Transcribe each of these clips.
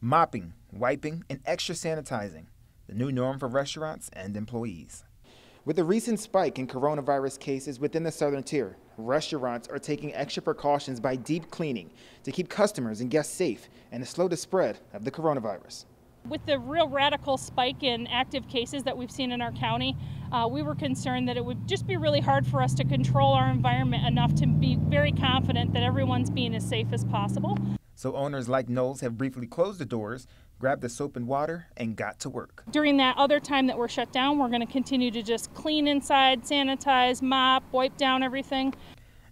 mopping, wiping, and extra sanitizing, the new norm for restaurants and employees. With the recent spike in coronavirus cases within the southern tier, restaurants are taking extra precautions by deep cleaning to keep customers and guests safe and to slow the spread of the coronavirus. With the real radical spike in active cases that we've seen in our county, uh, we were concerned that it would just be really hard for us to control our environment enough to be very confident that everyone's being as safe as possible. So owners like Knowles have briefly closed the doors, grabbed the soap and water, and got to work. During that other time that we're shut down, we're going to continue to just clean inside, sanitize, mop, wipe down everything.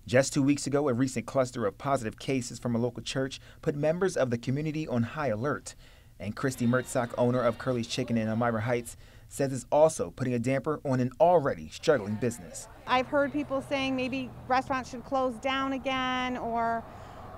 Just two weeks ago, a recent cluster of positive cases from a local church put members of the community on high alert. And Christy Mertzak, owner of Curly's Chicken in Elmira Heights, says it's also putting a damper on an already struggling business. I've heard people saying maybe restaurants should close down again or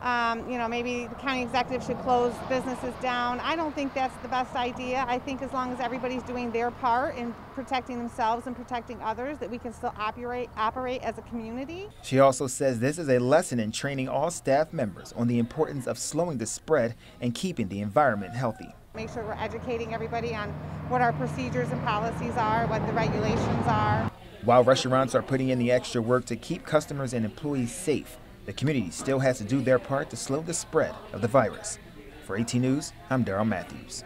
um, you know, maybe the county executive should close businesses down. I don't think that's the best idea. I think as long as everybody's doing their part in protecting themselves and protecting others, that we can still operate operate as a community. She also says this is a lesson in training all staff members on the importance of slowing the spread and keeping the environment healthy. Make sure we're educating everybody on what our procedures and policies are, what the regulations are. While restaurants are putting in the extra work to keep customers and employees safe, the community still has to do their part to slow the spread of the virus. For 18 News, I'm Daryl Matthews.